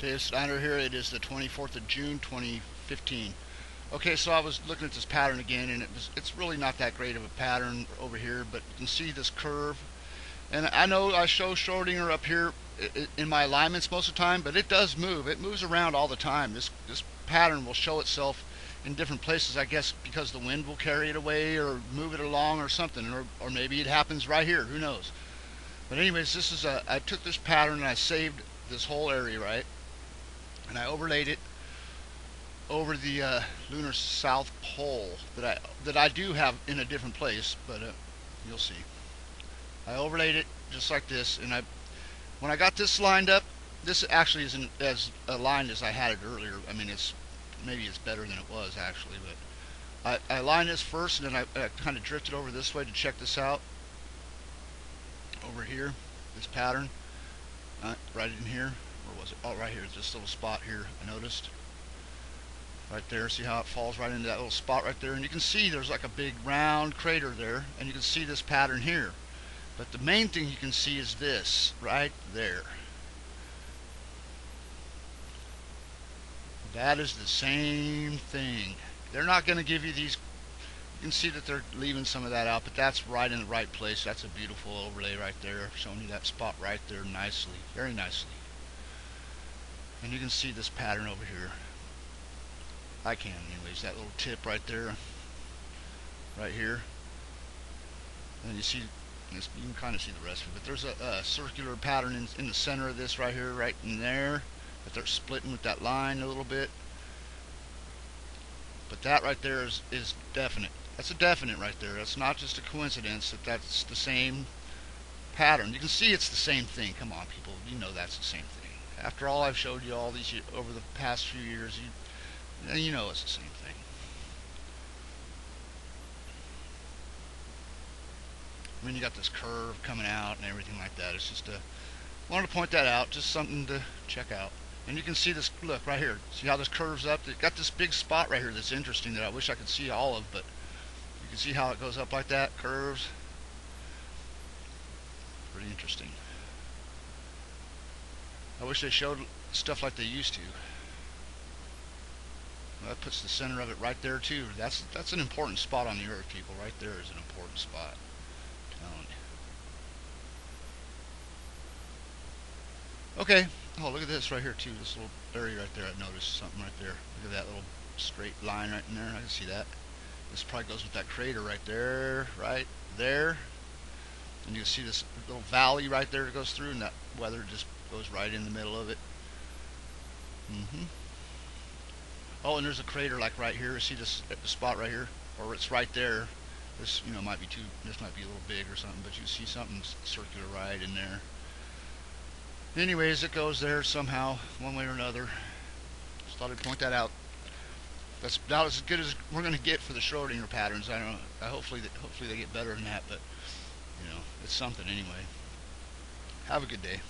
Dave Snyder here. It is the 24th of June 2015. Okay, so I was looking at this pattern again, and it was it's really not that great of a pattern over here, but you can see this curve. And I know I show Schrodinger up here in my alignments most of the time, but it does move. It moves around all the time. This this pattern will show itself in different places, I guess, because the wind will carry it away or move it along or something, or, or maybe it happens right here. Who knows? But anyways, this is a I took this pattern and I saved this whole area, right? And I overlaid it over the uh, lunar south pole that I that I do have in a different place, but uh, you'll see. I overlaid it just like this, and I when I got this lined up, this actually isn't as aligned as I had it earlier. I mean, it's maybe it's better than it was actually, but I, I lined this first, and then I, I kind of drifted over this way to check this out. Over here, this pattern, uh, right in here where was it? Oh, right here. This little spot here, I noticed. Right there. See how it falls right into that little spot right there? And you can see there's like a big round crater there. And you can see this pattern here. But the main thing you can see is this right there. That is the same thing. They're not going to give you these you can see that they're leaving some of that out, but that's right in the right place. That's a beautiful overlay right there, showing you that spot right there nicely, very nicely. And you can see this pattern over here. I can anyways, that little tip right there, right here. And you see, you can kind of see the rest of it, but there's a, a circular pattern in, in the center of this right here, right in there, that they're splitting with that line a little bit. But that right there is, is definite. That's a definite right there. That's not just a coincidence that that's the same pattern. You can see it's the same thing. Come on, people. You know that's the same thing. After all I've showed you all these over the past few years, you, you know it's the same thing. I mean, you got this curve coming out and everything like that. It's just a, wanted to point that out, just something to check out. And you can see this, look right here. See how this curves up? It got this big spot right here that's interesting that I wish I could see all of, but you can see how it goes up like that, curves. Pretty interesting. I wish they showed stuff like they used to. That puts the center of it right there too. That's that's an important spot on the earth, people. Right there is an important spot. Okay. Oh, look at this right here too. This little area right there. I noticed something right there. Look at that little straight line right in there. I can see that. This probably goes with that crater right there, right there. And you can see this little valley right there that goes through, and that weather just goes right in the middle of it. Mm-hmm. Oh, and there's a crater like right here. See this at the spot right here, or it's right there. This you know might be too. This might be a little big or something, but you see something circular right in there. Anyways, it goes there somehow, one way or another. Just thought I'd point that out. That's about as good as we're going to get for the Schrodinger patterns. I don't know. Hopefully, that, hopefully they get better than that, but you know, it's something anyway. Have a good day.